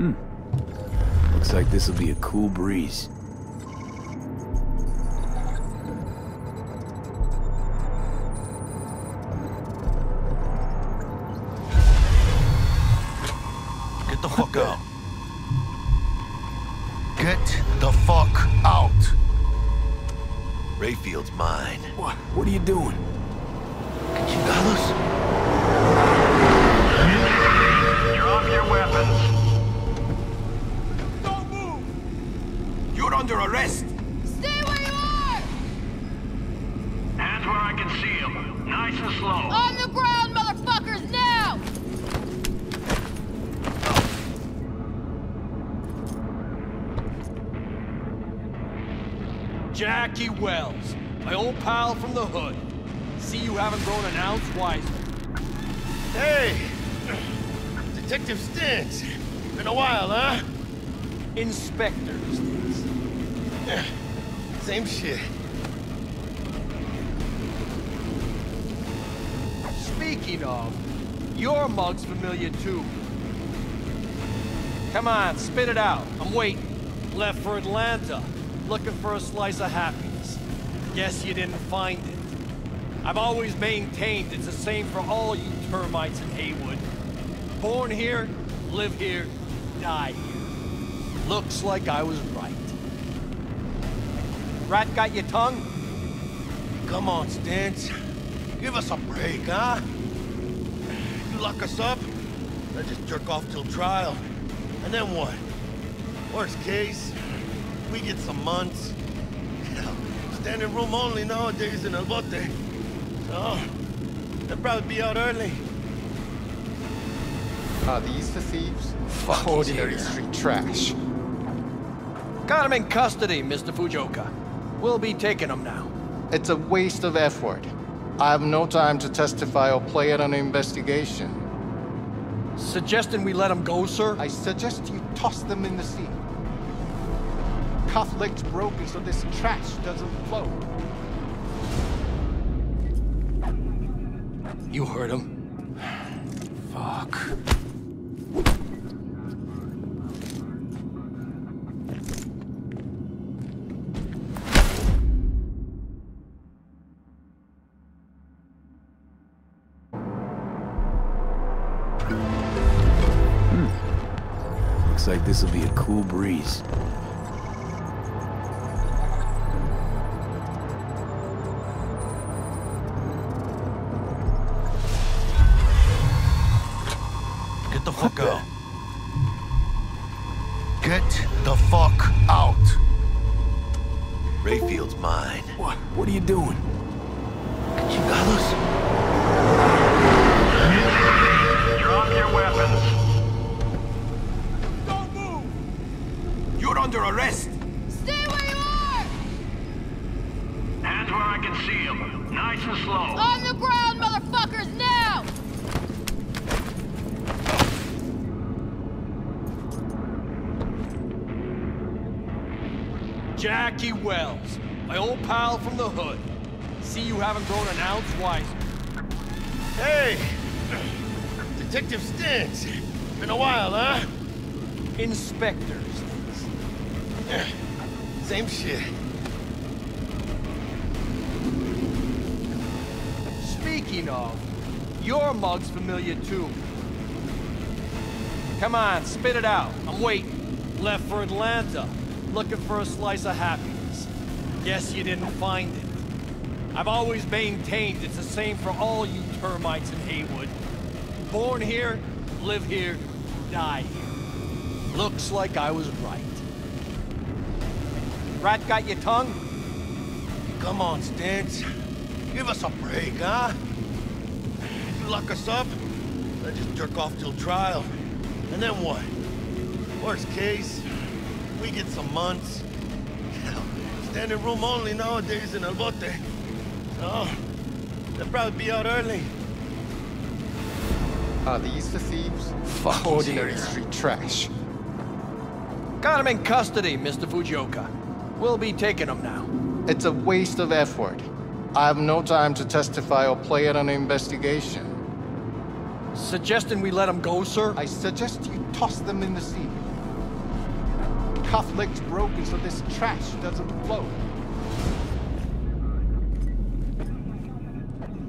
Hmm. Looks like this'll be a cool breeze. Get the fuck out. Get the fuck out. Rayfield's mine. What? What are you doing? Chingados? Drop You're under arrest. Stay where you are! Hands where I can see them. Nice and slow. On the ground, motherfuckers, now! Jackie Wells, my old pal from the hood. See you haven't grown an ounce wiser. Hey! Detective Stintz. Been a while, huh? Same shit. Speaking of, your mug's familiar too. Come on, spit it out. I'm waiting. Left for Atlanta, looking for a slice of happiness. Guess you didn't find it. I've always maintained it's the same for all you termites in Heywood. Born here, live here, die here. Looks like I was right. Rat got your tongue? Come on, Stintz. Give us a break, huh? You lock us up, I just jerk off till trial. And then what? Worst case, we get some months. Hell, standing room only nowadays in El Bote. So, they'll probably be out early. Are these the thieves? Ordinary street trash. Got him in custody, Mr. Fujioka. We'll be taking them now. It's a waste of effort. I have no time to testify or play at an investigation. Suggesting we let them go, sir? I suggest you toss them in the sea. Cuff legs broken so this trash doesn't float. You heard him. Fuck. Looks like this'll be a cool breeze. Get the fuck out. Get the fuck out. Rayfield's mine. What? What are you doing? Chingados? Under arrest. Stay where you are! Hands where I can see them. Nice and slow. On the ground, motherfuckers, now! Jackie Wells, my old pal from the hood. See you haven't grown an ounce wiser. Hey! Detective Stintz. Been a while, huh? Inspectors. Same shit. Speaking of, your mug's familiar too. Come on, spit it out. I'm waiting. Left for Atlanta, looking for a slice of happiness. Guess you didn't find it. I've always maintained it's the same for all you termites in Heywood. Born here, live here, die here. Looks like I was right. Rat got your tongue? Come on, Stintz. Give us a break, huh? You lock us up, I just jerk off till trial. And then what? Worst case, we get some months. Hell, standing room only nowadays in El Bote. So, they'll probably be out early. Are these the thieves? Fuck. Ordinary street trash. Got him in custody, Mr. Fujioka. We'll be taking them now. It's a waste of effort. I have no time to testify or play at an investigation. Suggesting we let them go, sir? I suggest you toss them in the sea. Cuff link's broken so this trash doesn't float.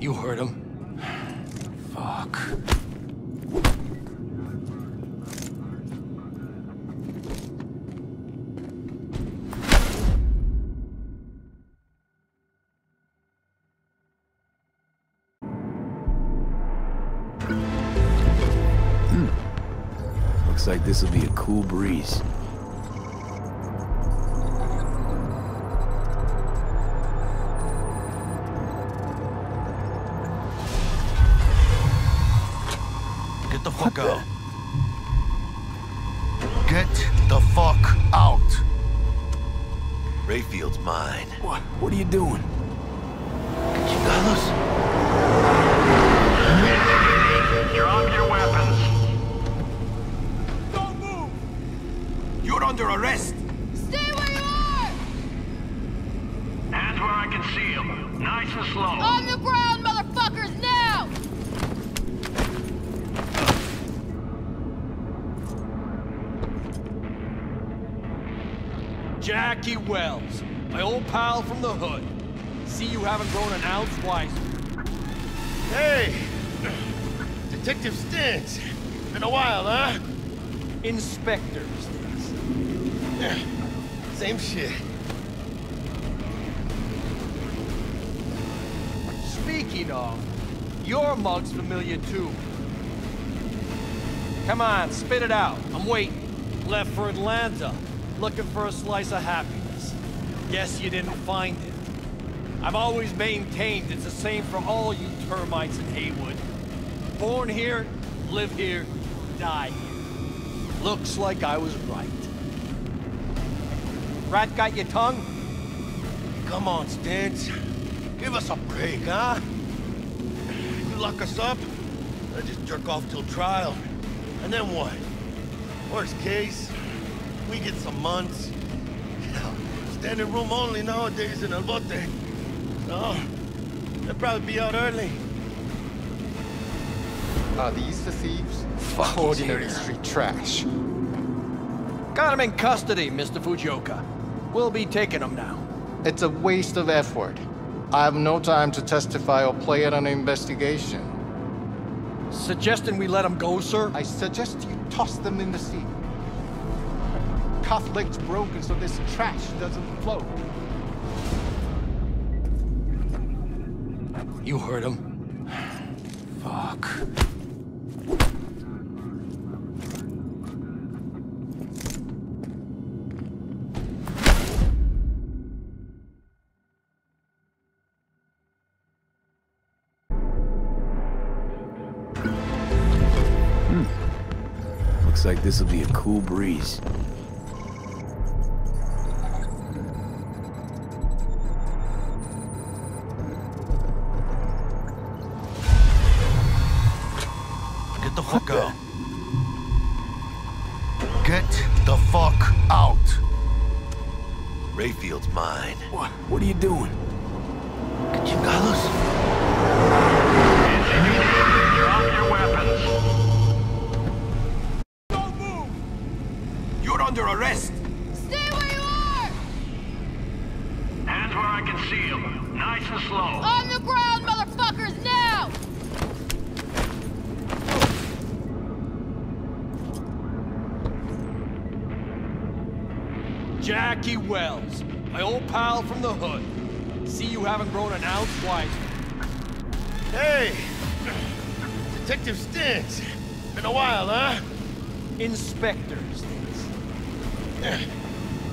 You heard him. Fuck. Hmm. Looks like this will be a cool breeze. Get the fuck out. Get the fuck out. Rayfield's mine. What? What are you doing? Chingados? You're under arrest. Stay where you are! Hands where I can see them. Nice and slow. On the ground, motherfuckers, now! Jackie Wells, my old pal from the hood. See you haven't grown an ounce wiser. Hey! Detective Stintz. Been a while, huh? Inspector Same shit. Speaking of, your mug's familiar too. Come on, spit it out. I'm waiting. Left for Atlanta, looking for a slice of happiness. Guess you didn't find it. I've always maintained it's the same for all you termites in Heywood. Born here, live here, die here. Looks like I was right. Rat got your tongue? Come on, Stintz. Give us a break, huh? You lock us up, I just jerk off till trial. And then what? Worst case, we get some months. Hell, Standing room only nowadays in El Bote. No, they'll probably be out early. Are these the thieves? Fuck, he's Ordinary here. street trash. Got him in custody, Mr. Fujioka. We'll be taking them now. It's a waste of effort. I have no time to testify or play at an investigation. Suggesting we let them go, sir? I suggest you toss them in the sea. Cuff link's broken so this trash doesn't float. You heard him. Fuck. Looks like this will be a cool breeze. Get the fuck out. Get the fuck out. Rayfield's mine. What? What are you doing? Chingados? Can see them. Nice and slow. On the ground, motherfuckers, now! Jackie Wells, my old pal from the hood. See you haven't grown an ounce wiser. Hey! Detective Stintz. Been a while, huh? Inspector Stinks.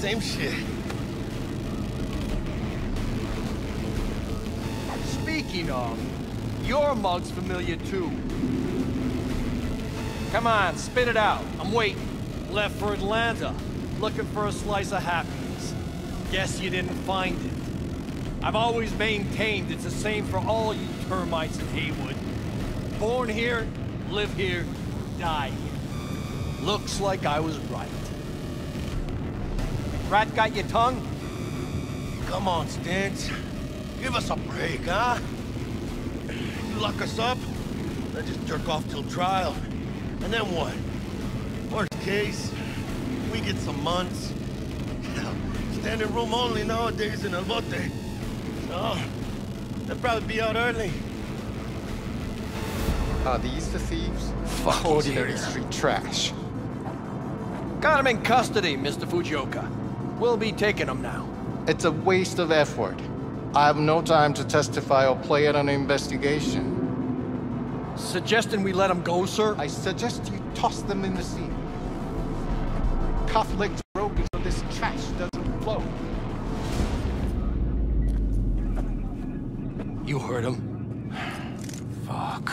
Same shit. Speaking of, your mug's familiar too. Come on, spit it out. I'm waiting. Left for Atlanta, looking for a slice of happiness. Guess you didn't find it. I've always maintained it's the same for all you termites in Heywood. Born here, live here, die here. Looks like I was right. Rat got your tongue? Come on, Stintz. Give us a break, huh? You lock us up, I just jerk off till trial. And then what? Worst case, we get some months. Hell, standing room only nowadays in El Bote. So, they'll probably be out early. Are these the thieves? Fuck, Ordinary street trash. Got him in custody, Mr. Fujioka. We'll be taking him now. It's a waste of effort. I have no time to testify or play at an investigation. Suggesting we let him go, sir? I suggest you toss them in the sea. Cuff legs broken so this trash doesn't flow. You heard him. Fuck.